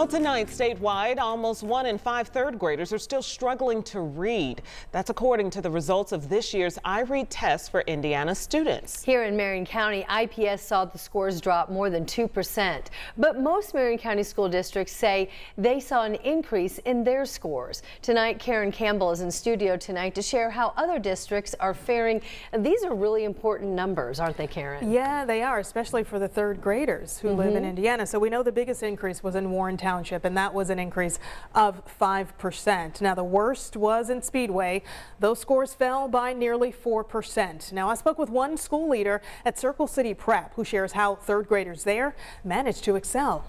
Well, tonight, statewide, almost one in five third graders are still struggling to read. That's according to the results of this year's IREAD test for Indiana students. Here in Marion County, IPS saw the scores drop more than 2%. But most Marion County school districts say they saw an increase in their scores. Tonight, Karen Campbell is in studio tonight to share how other districts are faring. These are really important numbers, aren't they, Karen? Yeah, they are, especially for the third graders who mm -hmm. live in mm-hmm. Indiana. So we know the biggest increase was in Warren Township, and that was an increase of 5%. Now, the worst was in Speedway. Those scores fell by nearly 4%. Now, I spoke with one school leader at Circle City Prep who shares how third graders there managed to excel.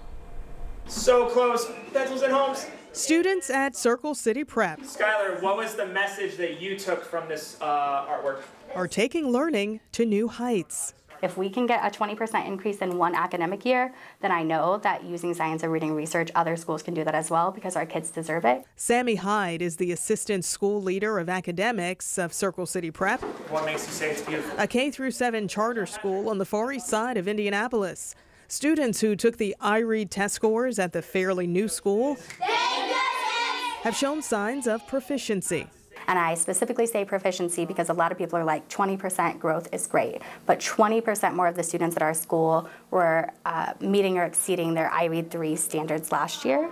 So close. Pencils and homes. Students at Circle City Prep. Skylar, what was the message that you took from this uh, artwork? Are taking learning to new heights. If we can get a 20% increase in one academic year, then I know that using science and reading research, other schools can do that as well because our kids deserve it. Sammy Hyde is the assistant school leader of academics of Circle City Prep. What makes you say it's beautiful? A K through 7 charter school on the far east side of Indianapolis. Students who took the IREAD test scores at the fairly new school have shown signs of proficiency. And I specifically say proficiency because a lot of people are like 20% growth is great, but 20% more of the students at our school were uh, meeting or exceeding their IREAD 3 standards last year.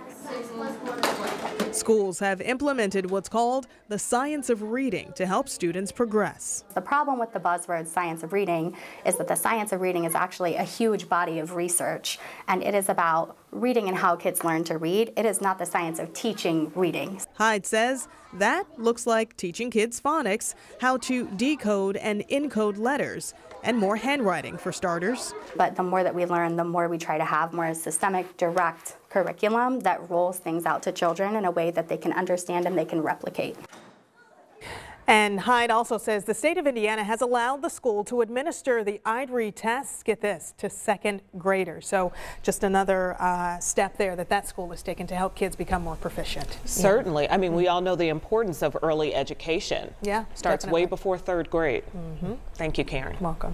Schools have implemented what's called the science of reading to help students progress. The problem with the buzzword science of reading is that the science of reading is actually a huge body of research, and it is about reading and how kids learn to read. It is not the science of teaching reading. Hyde says that looks like teaching kids phonics, how to decode and encode letters, and more handwriting for starters. But the more that we learn, the more we try to have more systemic, direct curriculum that rolls things out to children in a way that they can understand and they can replicate. And Hyde also says the state of Indiana has allowed the school to administer the IREAD tests, get this, to second graders. So just another uh, step there that that school has taken to help kids become more proficient. Certainly. Yeah. I mean, we all know the importance of early education. Yeah, Starts definitely. way before third grade. Mm -hmm. Thank you, Karen. Welcome.